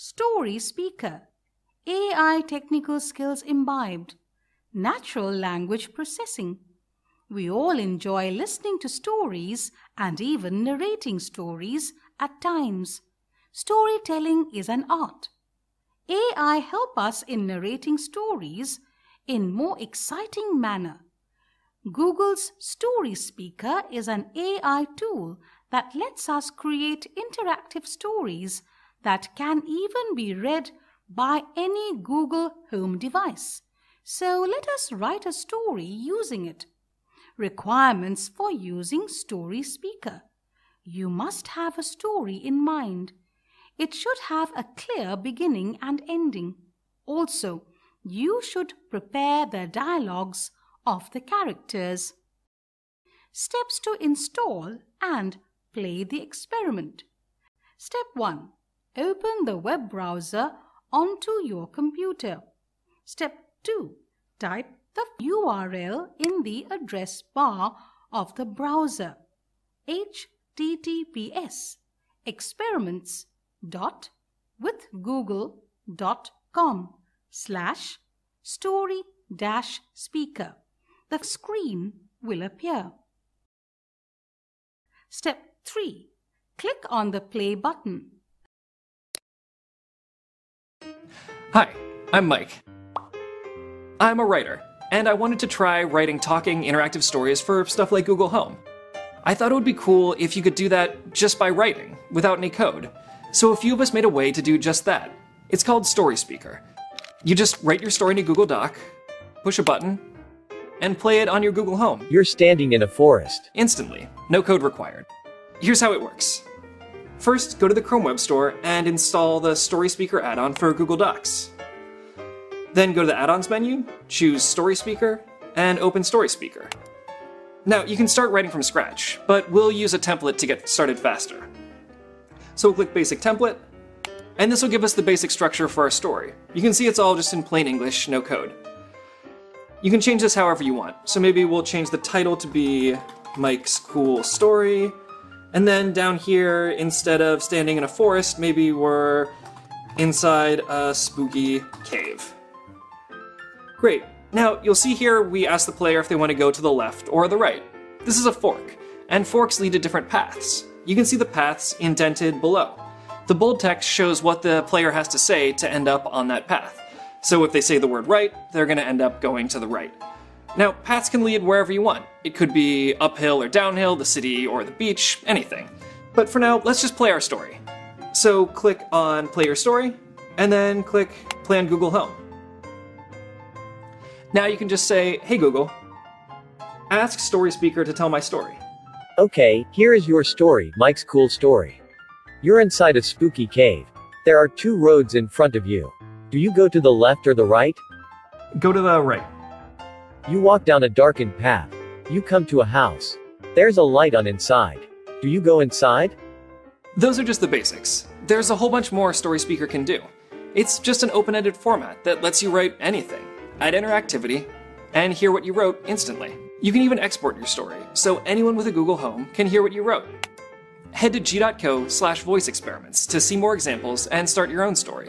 Story Speaker, AI technical skills imbibed, natural language processing. We all enjoy listening to stories and even narrating stories at times. Storytelling is an art. AI help us in narrating stories in more exciting manner. Google's Story Speaker is an AI tool that lets us create interactive stories that can even be read by any Google Home device. So let us write a story using it. Requirements for using Story Speaker. You must have a story in mind. It should have a clear beginning and ending. Also, you should prepare the dialogues of the characters. Steps to install and play the experiment. Step 1. Open the web browser onto your computer. Step 2. Type the URL in the address bar of the browser. https experiments dot with google dot com slash story dash speaker. The screen will appear. Step 3. Click on the play button. Hi, I'm Mike. I'm a writer, and I wanted to try writing talking interactive stories for stuff like Google Home. I thought it would be cool if you could do that just by writing, without any code. So a few of us made a way to do just that. It's called Story Speaker. You just write your story in a Google Doc, push a button, and play it on your Google Home. You're standing in a forest. Instantly, no code required. Here's how it works. First, go to the Chrome Web Store and install the Story Speaker add-on for Google Docs. Then go to the Add-ons menu, choose Story Speaker, and open Story Speaker. Now, you can start writing from scratch, but we'll use a template to get started faster. So we'll click Basic Template, and this will give us the basic structure for our story. You can see it's all just in plain English, no code. You can change this however you want. So maybe we'll change the title to be Mike's Cool Story, and then down here, instead of standing in a forest, maybe we're inside a spooky cave. Great. Now, you'll see here we ask the player if they want to go to the left or the right. This is a fork, and forks lead to different paths. You can see the paths indented below. The bold text shows what the player has to say to end up on that path. So if they say the word right, they're going to end up going to the right. Now, paths can lead wherever you want. It could be uphill or downhill, the city or the beach, anything. But for now, let's just play our story. So click on Play Your Story, and then click Play on Google Home. Now you can just say, Hey Google, ask Story Speaker to tell my story. Okay, here is your story, Mike's cool story. You're inside a spooky cave. There are two roads in front of you. Do you go to the left or the right? Go to the right. You walk down a darkened path. You come to a house. There's a light on inside. Do you go inside? Those are just the basics. There's a whole bunch more Story Speaker can do. It's just an open-ended format that lets you write anything, add interactivity, and hear what you wrote instantly. You can even export your story, so anyone with a Google Home can hear what you wrote. Head to g.co slash voice experiments to see more examples and start your own story.